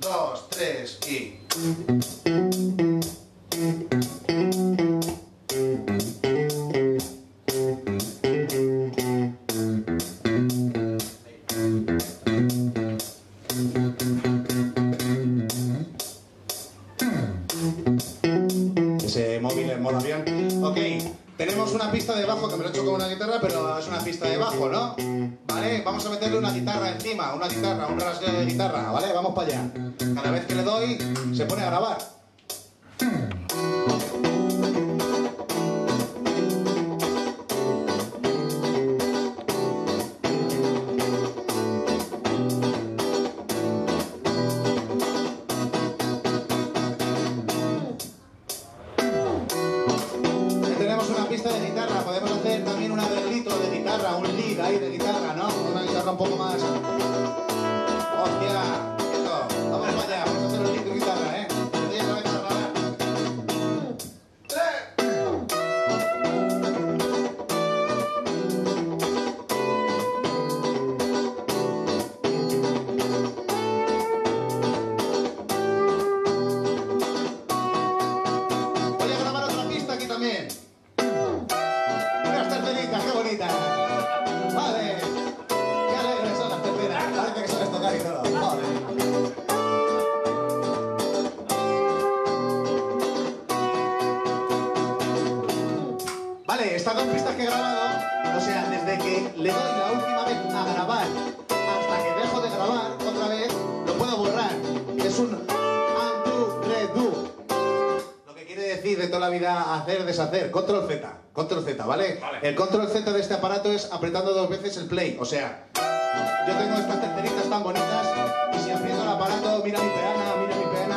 dos, tres y... Ese móvil en modo avión. Ok, tenemos una pista de bajo que me lo he hecho con una guitarra, pero es una pista de bajo, ¿no? Vale, vamos a meterle una guitarra encima, una guitarra, un rasgueo de guitarra, ¿vale? Vamos para allá. Cada vez que le doy, se pone a grabar. De guitarra, podemos hacer también un arreglito de guitarra, un lead ahí de guitarra, ¿no? Una guitarra un poco más... ¡Hostia! Vale, estas dos pistas que he grabado, o sea, desde que le doy la última vez a grabar hasta que dejo de grabar otra vez, lo puedo borrar. Es un undo, redo. Lo que quiere decir de toda la vida hacer, deshacer. Control Z. Control Z, ¿vale? Vale. El control Z de este aparato es apretando dos veces el play. O sea, yo tengo estas terceritas tan bonitas y si aprieto el aparato, mira mi peana, mira mi peana.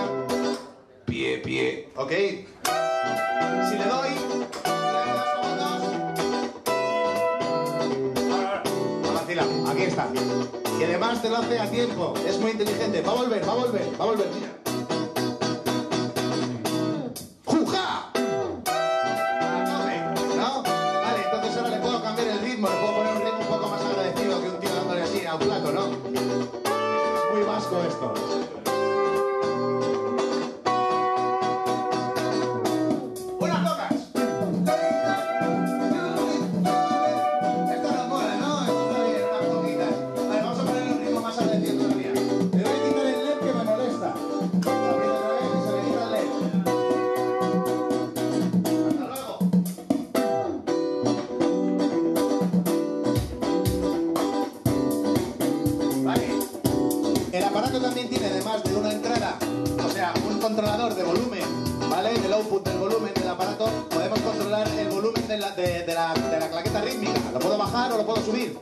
Pie, pie. ¿Ok? Si le doy... Aquí está. Y además te lo hace a tiempo. Es muy inteligente. Va a volver, va a volver, va a volver. Mira. ¡Juja! ¿no? Vale, entonces ahora le puedo cambiar el ritmo, le puedo poner un ritmo un poco más agradecido que un tío dándole así a un plato, ¿no? Es muy vasco esto. Aparato también tiene, además de una entrada, o sea, un controlador de volumen, ¿vale? Del output del volumen del aparato, podemos controlar el volumen de la, de, de la, de la claqueta rítmica. ¿Lo puedo bajar o lo puedo subir?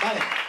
Vale.